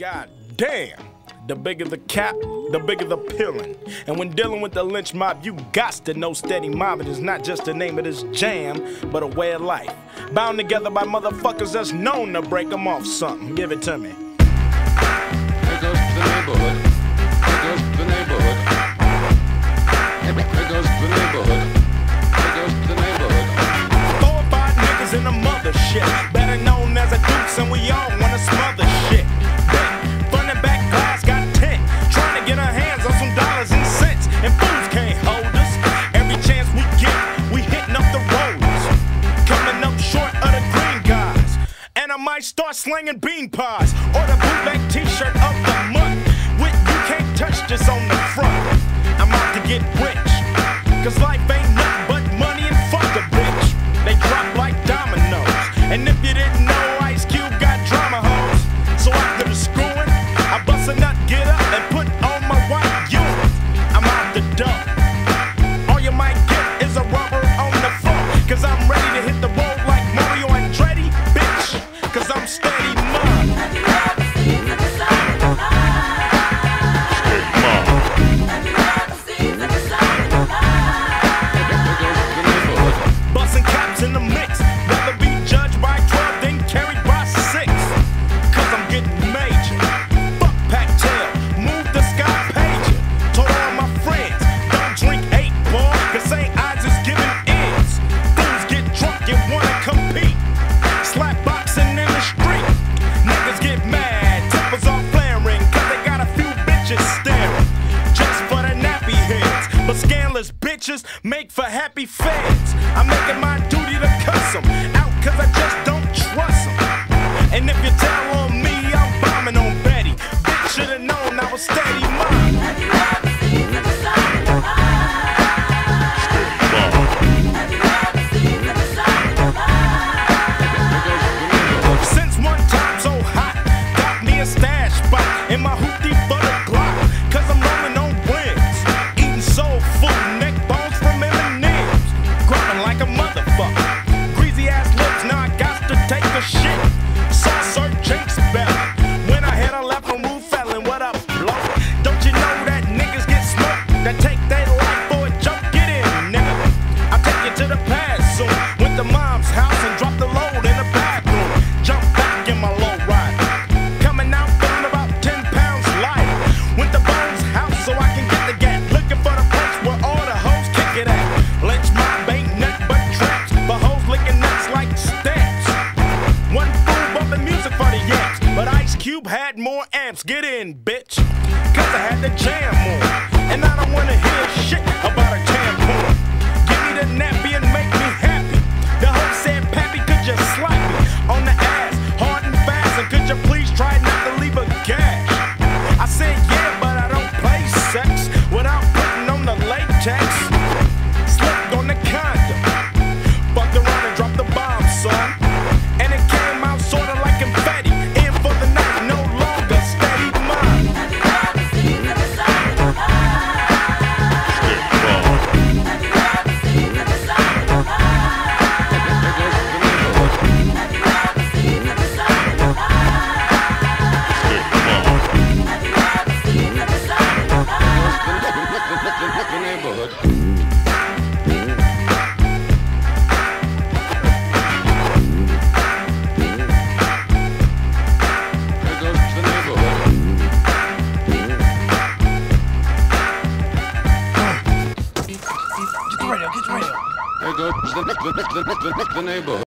God damn. The bigger the cap, the bigger the pillin'. And when dealing with the Lench Mob, you got to know steady mobbing is not just the name of this jam, but a way of life. Bound together by motherfuckers that's known to break them off something. Give it to me. There goes the neighborhood. There goes the neighborhood. There goes the neighborhood. There goes the neighborhood. Four or five niggas in the mothership. Better known as a dukes, and we all wanna smother might start slanging bean pies. Or the bootleg t shirt of the month. With you can't touch this on the front. I'm out to get rich. Cause life ain't nothing but money and fuck a bitch. They drop like dominoes. And if you didn't know, make for happy feds. I'm making my to the past soon. Went to mom's house and dropped the load in the bathroom. Jump back in my low ride. Coming out feeling about 10 pounds lighter. Went to Bones house so I can get the gat. Looking for the place where all the hoes kick it at. Lench Mob ain't nothing but traps. But hoes licking nuts like stamps. One fool bumping music for the yams. But Ice Cube had more amps. Get in, bitch. Cause I had the jam on. And I don't wanna hear shit about a tampon. Give me the nappy and make Goes the, the, the, the, the neighborhood.